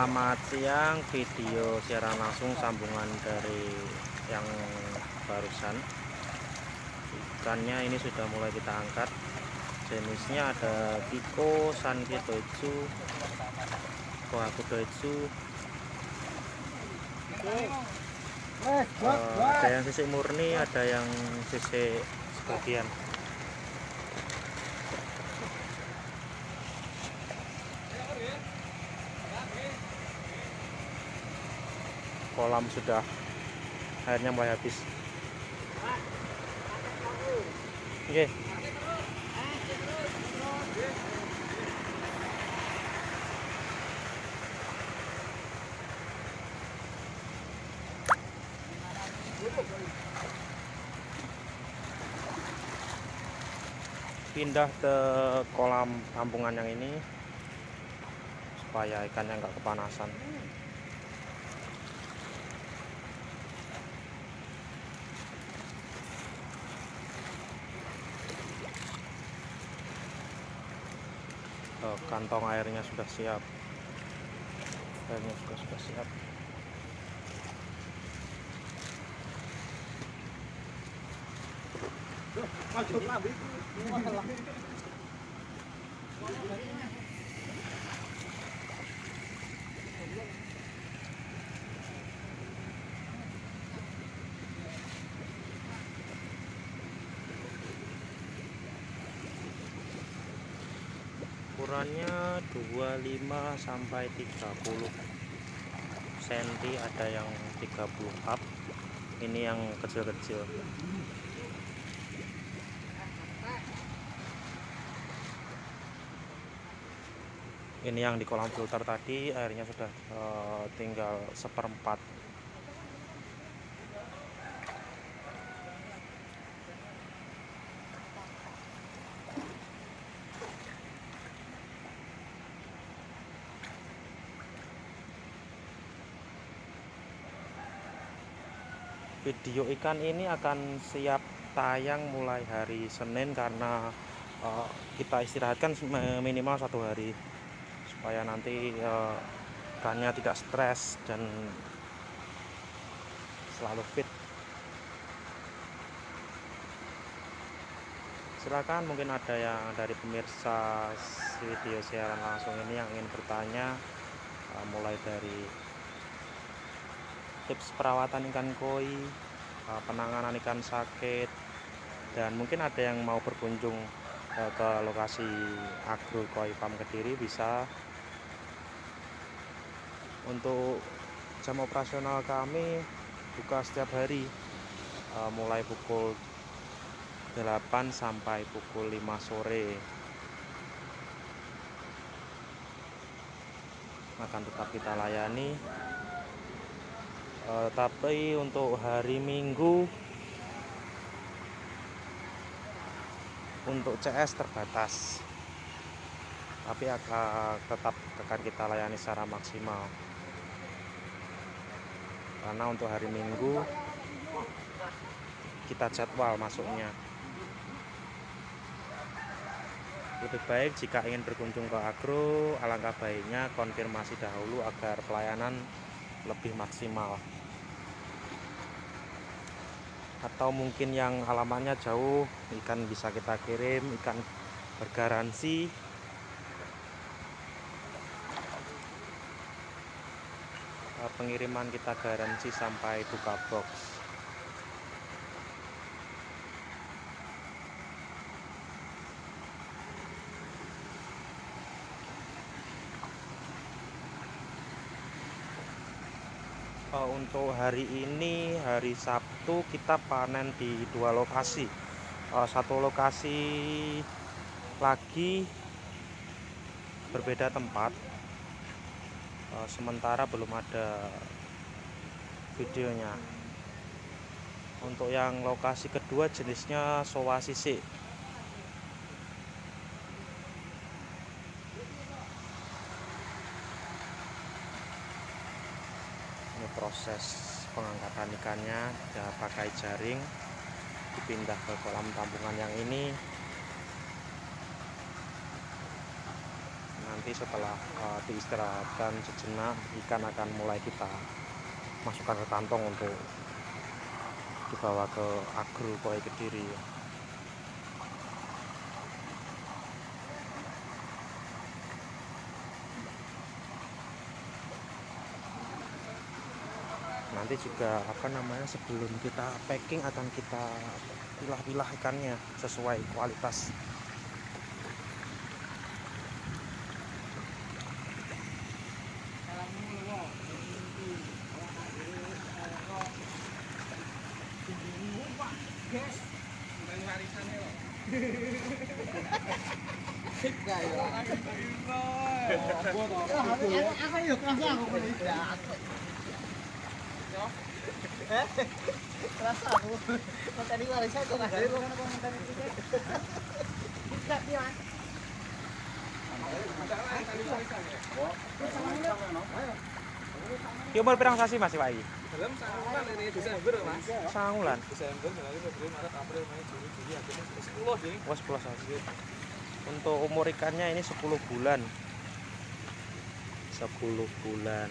Selamat siang, video siaran langsung sambungan dari yang barusan. Ikannya ini sudah mulai kita angkat. Jenisnya ada Kiko, Sanki Doitsu, Kohaku Doitsu. Eh, ada yang sisik murni, ada yang sisik sebagian. Kolam sudah airnya mulai habis. Oke. Pindah ke kolam tampungan yang ini supaya ikannya nggak kepanasan oh, kantong airnya sudah siap. Airnya juga sudah siap. Ukurannya 25 sampai 30 cm ada yang 30 up. Ini yang kecil-kecil. Ini yang di kolam filter tadi airnya sudah uh, tinggal seperempat video ikan ini akan siap tayang mulai hari Senin karena uh, kita istirahatkan minimal satu hari supaya nanti uh, ikannya tidak stres dan selalu fit. Silakan mungkin ada yang dari pemirsa video siaran langsung ini yang ingin bertanya uh, mulai dari tips perawatan ikan koi eh, penanganan ikan sakit dan mungkin ada yang mau berkunjung eh, ke lokasi agro koi farm kediri bisa. Untuk jam operasional kami buka setiap hari eh, mulai pukul 8 sampai pukul 5 sore. Akan tetap kita layani uh, tapi untuk hari Minggu untuk CS terbatas. Tapi akan tetap akan kita layani secara maksimal. Karena untuk hari Minggu kita jadwal masuknya. Lebih baik jika ingin berkunjung ke agro alangkah baiknya konfirmasi dahulu agar pelayanan lebih maksimal atau mungkin yang alamannya jauh ikan bisa kita kirim ikan bergaransi. Pengiriman kita garansi sampai buka box uh, untuk hari ini hari Sabtu kita panen di dua lokasi. Uh, satu lokasi lagi berbeda tempat. Uh, sementara belum ada videonya. Untuk yang lokasi kedua jenisnya sowa sisik ini proses pengangkatan ikannya ya pakai jaring dipindah ke kolam tampungan yang ini. Nanti setelah uh, diistirahatkan sejenak ikan akan mulai kita masukkan ke kantong untuk dibawa ke agro koi kediri nanti juga apa namanya sebelum kita packing akan kita pilah-pilah ikannya sesuai kualitas aku. Tadi warisan kok nggak ada komentar itu. Tidak dia. Yuk umur pirang sasi Mas Iwai? Dalam sangulan ini Desember mas Sangulan. Desember, Januari, Februari, Maret, April, Mei, Juni, Juli, Agustus, sepuluh ding Wah 10 sasi. Untuk umur ikannya ini 10 bulan. 10 bulan.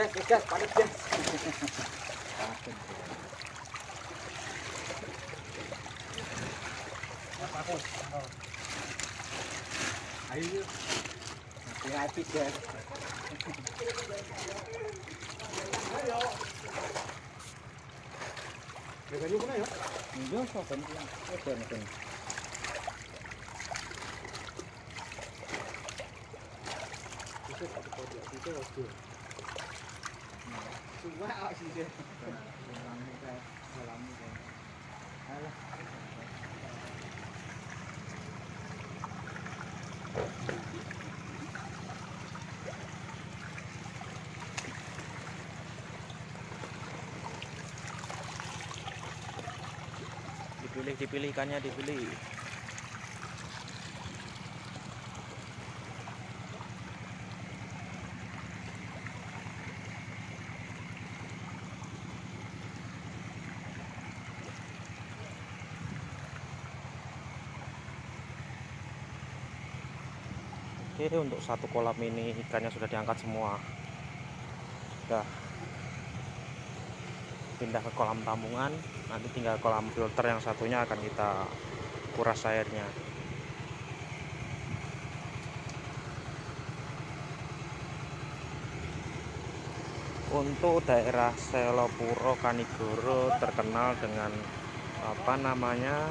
Gel gel gel balık gel. Hayır. Hati-hati gel. Biasanya mana ya? Iya, sopan. Oke, oke. Kita satu kode, kita waktu. Dipilih, dipilih ikannya dipilih. Oke, untuk satu kolam ini ikannya sudah diangkat semua. Sudah pindah ke kolam tambungan, nanti tinggal kolam filter yang satunya akan kita kuras airnya. Untuk daerah Selopuro Kanigoro terkenal dengan apa namanya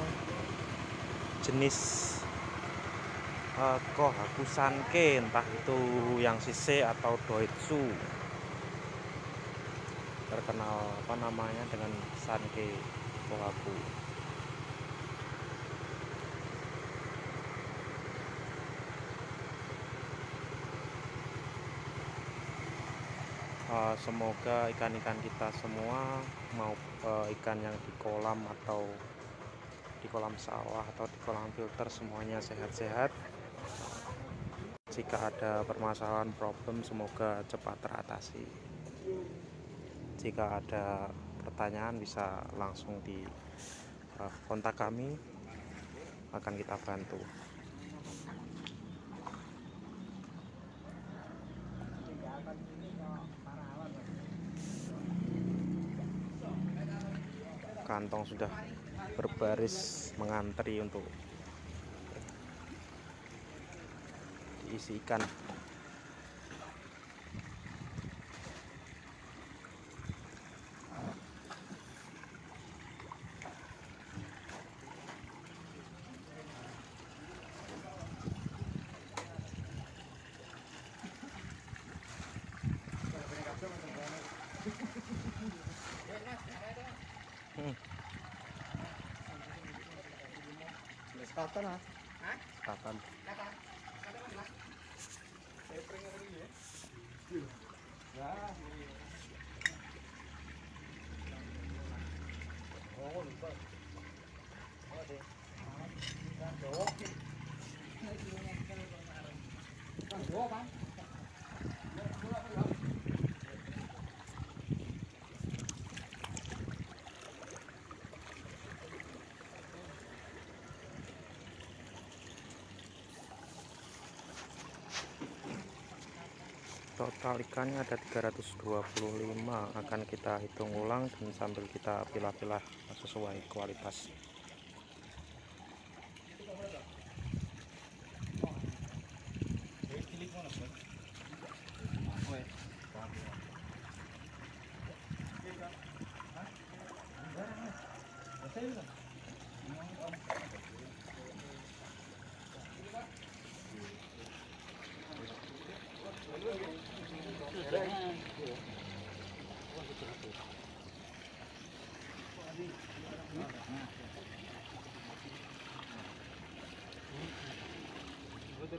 jenis uh, kohaku sanke entah itu yang sise atau doitsu. Terkenal apa namanya dengan sanke kohaku. Uh, semoga ikan-ikan kita semua mau uh, ikan yang di kolam atau di kolam sawah atau di kolam filter semuanya sehat-sehat jika ada permasalahan problem semoga cepat teratasi. Jika ada pertanyaan bisa langsung di uh, kontak kami. Akan kita bantu. Kantong sudah berbaris mengantri untuk สีกัน total ikannya ada 325 akan kita hitung ulang dan sambil kita pilah-pilah sesuai kualitas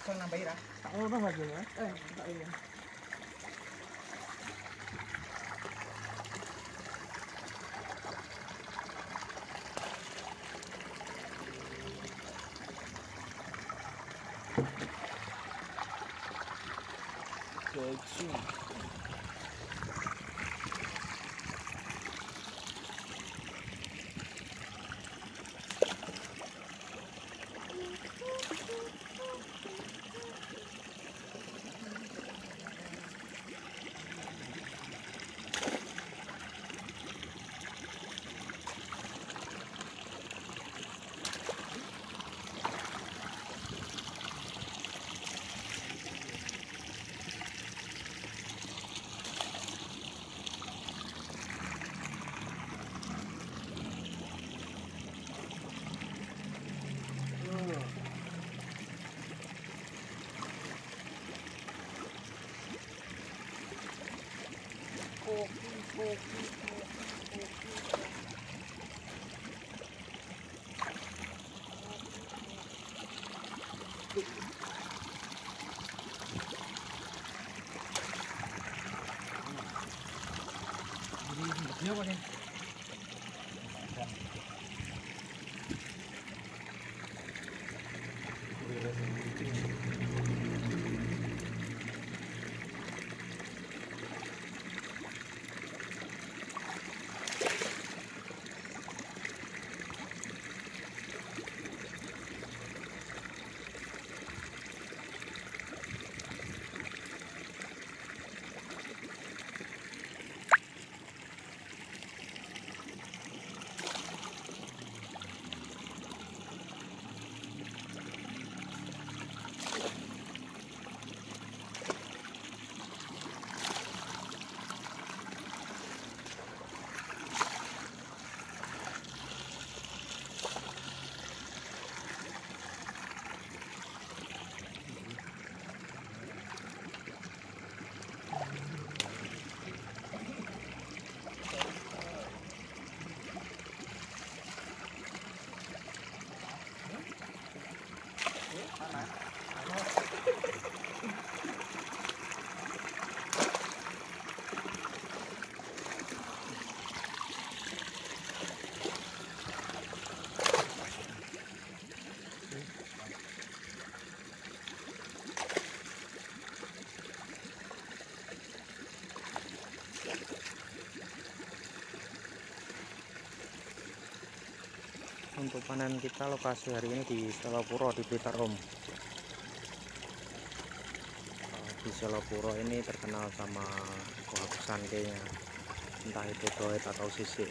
Kau nambahin ah. Tak mau nambah lagi ya? Eh, tak ini. Untuk panen kita lokasi hari ini di Selopuro di Blitar Om Eh, di Selopuro ini terkenal sama kehabisan kayaknya. Entah itu doit atau sisik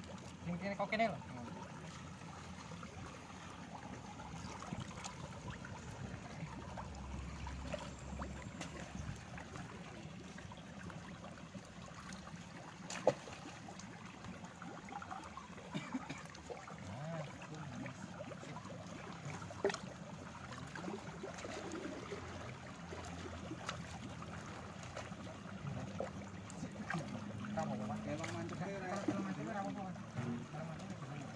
Sing kene kok kene lho. Kamu Pak. Emang mantep ya. Kalau mantep ora apa-apa. Kalau mantep gimana?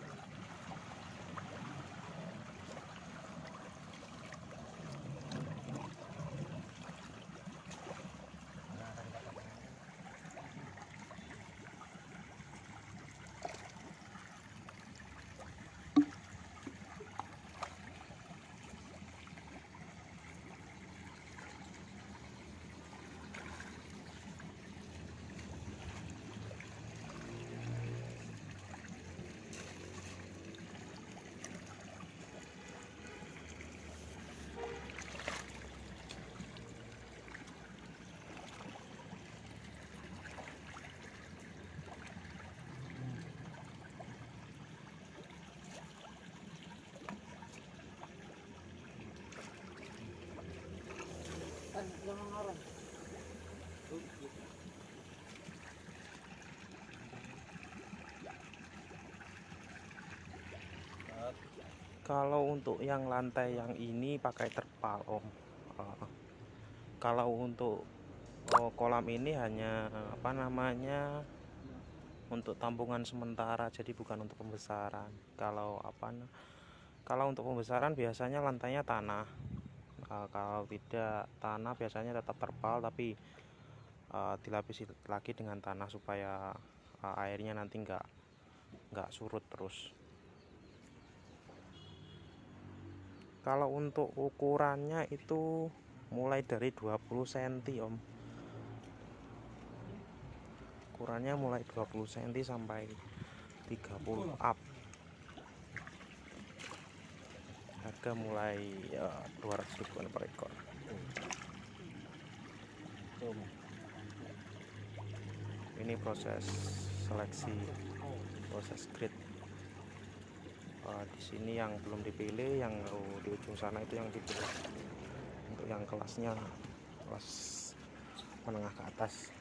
Kalau untuk yang lantai yang ini pakai terpal om. Eh, kalau untuk oh, kolam ini hanya apa namanya untuk tampungan sementara jadi bukan untuk pembesaran. Kalau apa kalau untuk pembesaran biasanya lantainya tanah Eh, kalau tidak tanah biasanya tetap terpal tapi eh, dilapisi lagi dengan tanah supaya eh, airnya nanti nggak nggak surut terus. Kalau untuk ukurannya itu mulai dari 20 cm om. Ukurannya mulai 20 cm sampai 30 up harga mulai ya, 200 ribuan per ekor. Ini proses seleksi proses grade Uh, di sini yang belum dipilih yang di ujung sana itu yang dipilih. Untuk yang kelasnya kelas menengah ke atas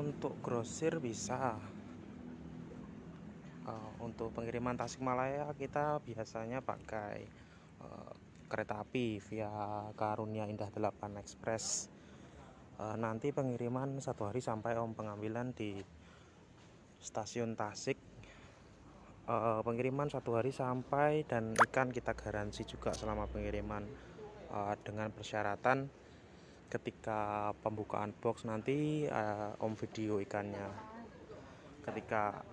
untuk grosir bisa. Eh, untuk pengiriman Tasikmalaya kita biasanya pakai eh, kereta api via Karunia Indah 8 Express. Eh, nanti pengiriman satu hari sampai om pengambilan di stasiun Tasik. Pengiriman satu hari sampai dan ikan kita garansi juga selama pengiriman dengan persyaratan ketika pembukaan box nanti eh, om video ikannya. Ketika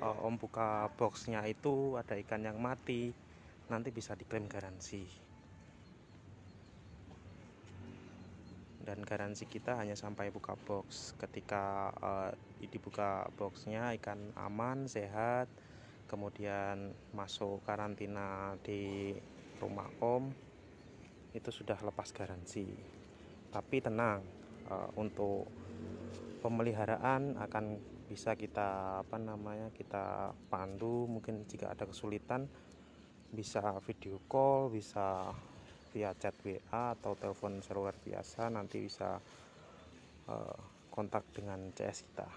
eh, om buka boxnya itu ada ikan yang mati nanti bisa diklaim garansi. Dan garansi kita hanya sampai buka box. Ketika eh, dibuka boxnya ikan aman sehat kemudian masuk karantina di rumah om itu sudah lepas garansi tapi tenang eh, untuk pemeliharaan akan bisa kita apa namanya kita pandu. Mungkin jika ada kesulitan bisa video call bisa via chat WA atau telepon seluler biasa. Nanti bisa eh, kontak dengan CS kita.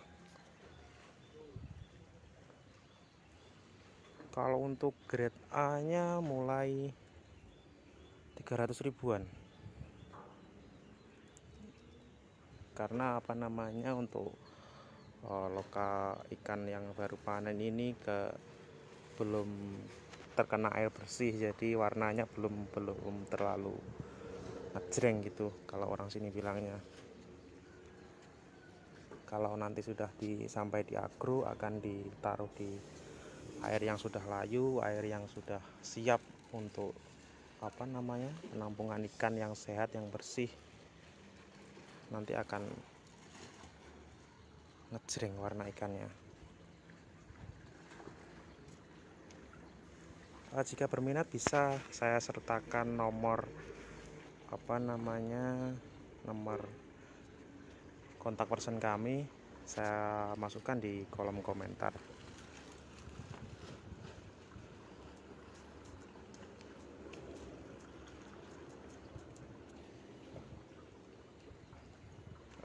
Kalau untuk grade A nya mulai 300 ribuan karena apa namanya untuk eh, loka ikan yang baru panen ini ke belum terkena air bersih jadi warnanya belum belum terlalu ngejreng gitu kalau orang sini bilangnya. Kalau nanti sudah di, sampai di agro akan ditaruh di air yang sudah layu air yang sudah siap untuk apa namanya penampungan ikan yang sehat yang bersih nanti akan ngejreng warna ikannya. Eh, jika berminat bisa saya sertakan nomor apa namanya nomor kontak person kami. Saya masukkan di kolom komentar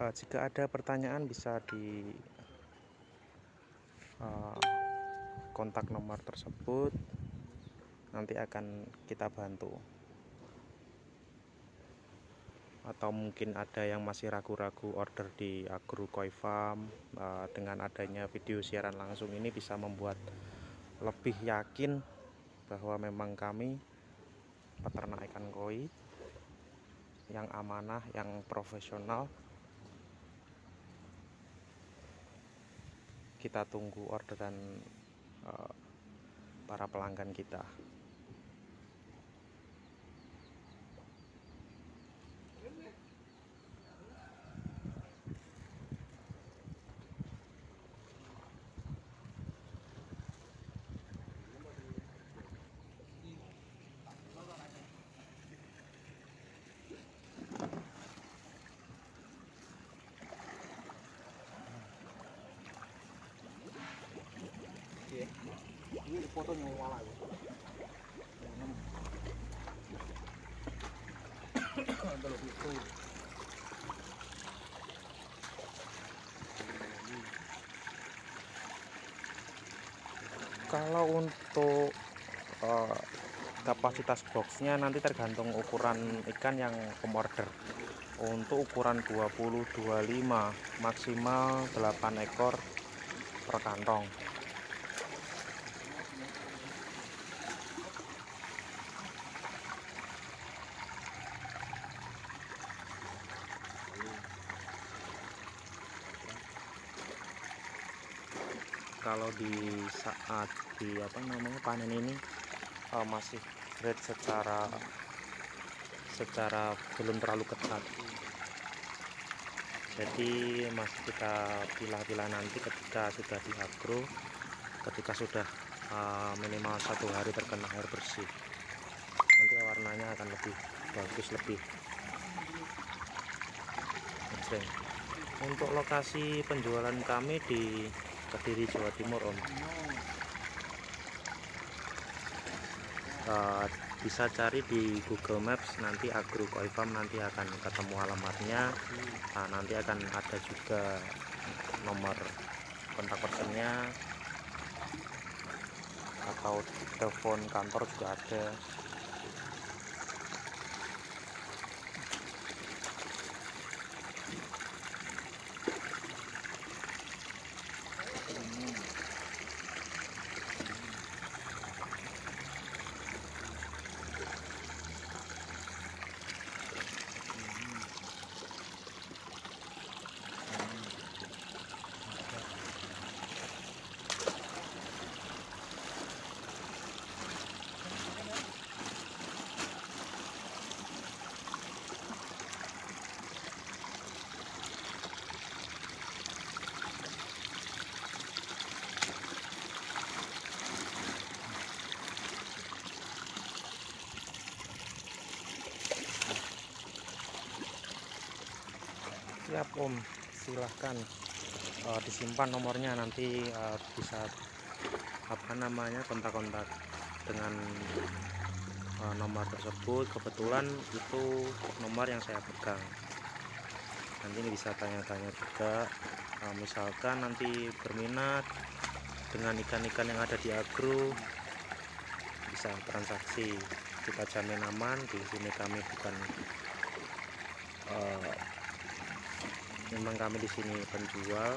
Eh, jika ada pertanyaan bisa di eh, kontak nomor tersebut. Nanti akan kita bantu. Atau mungkin ada yang masih ragu-ragu order di Agro Koi Farm eh, dengan adanya video siaran langsung ini bisa membuat lebih yakin bahwa memang kami peternak ikan koi yang amanah, yang profesional kita tunggu orderan eh, para pelanggan kita Ini wala. Kalau kalau untuk eh, kapasitas boxnya nanti tergantung ukuran ikan yang pemorder untuk ukuran 20 25 maksimal 8 ekor per kantong kalau di saat di apa namanya panen ini eh, masih grade secara secara belum terlalu ketat. Jadi masih kita pilah-pilah nanti ketika sudah di agro ketika sudah eh, minimal satu hari terkena air bersih. Nanti warnanya akan lebih bagus lebih untuk lokasi penjualan kami di Kediri Jawa Timur Om. Eh, bisa cari di Google Maps nanti Agro Koi Farm nanti akan ketemu alamatnya. Nah, nanti akan ada juga nomor kontak personnya. Atau telepon kantor juga ada siap om. Silahkan Eh, disimpan nomornya. Nanti eh, bisa apa namanya kontak-kontak dengan eh, nomor tersebut. Kebetulan itu nomor yang saya pegang. Nanti ini bisa tanya-tanya juga. Eh, misalkan nanti berminat dengan ikan-ikan yang ada di agro bisa transaksi. Kita jamin aman di sini kami bukan eh, memang kami di sini penjual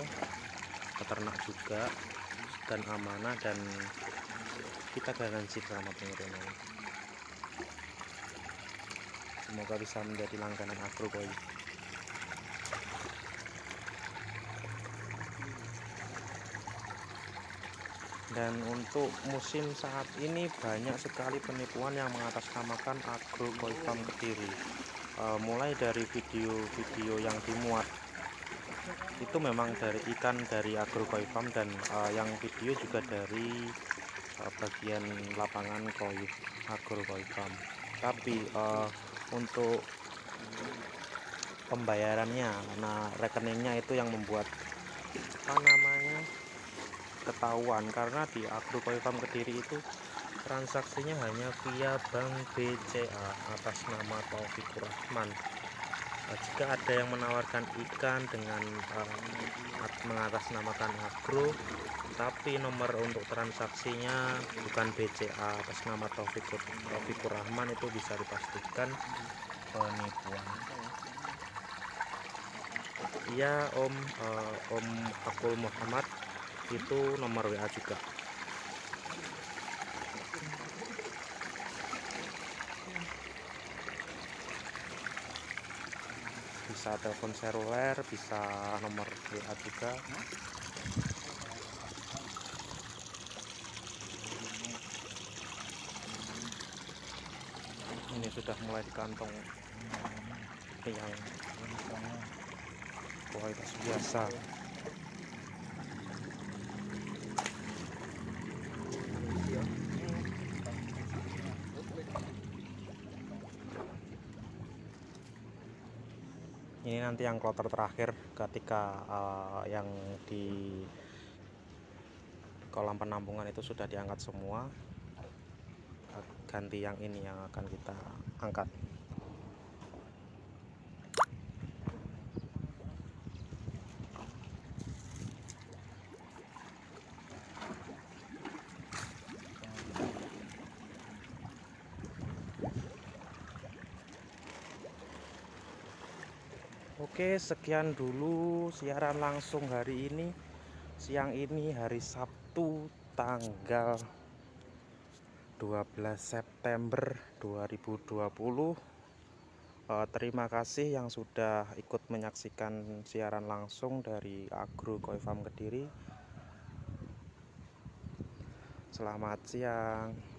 peternak juga dan amanah dan kita garansi selama pengiriman semoga bisa menjadi langganan agro boy. Dan untuk musim saat ini banyak sekali penipuan yang mengatasnamakan agro koi farm kediri. E, mulai dari video-video yang dimuat itu memang dari ikan dari agro koi farm dan uh, yang video juga dari uh, bagian lapangan koi agro koi farm tapi uh, untuk pembayarannya nah rekeningnya itu yang membuat apa namanya ketahuan. Karena di agro koi farm kediri itu transaksinya hanya via bank BCA atas nama Taufikur Rahman jika ada yang menawarkan ikan dengan uh, mengatasnamakan agro tapi nomor untuk transaksinya bukan BCA atas nama Taufikur, Taufikur Rahman itu bisa dipastikan penipuan. Iya om uh, om Akul Muhammad itu nomor WA juga bisa telepon seluler bisa nomor WA juga. Ini sudah mulai di kantong yang kualitas biasa ini nanti yang kloter terakhir ketika uh, yang di kolam penampungan itu sudah diangkat semua. Ganti yang ini yang akan kita angkat Oke, sekian dulu siaran langsung hari ini. Siang ini hari Sabtu tanggal 12 September 2020. Eh, terima kasih yang sudah ikut menyaksikan siaran langsung dari Agro Koi Farm Kediri. Selamat siang.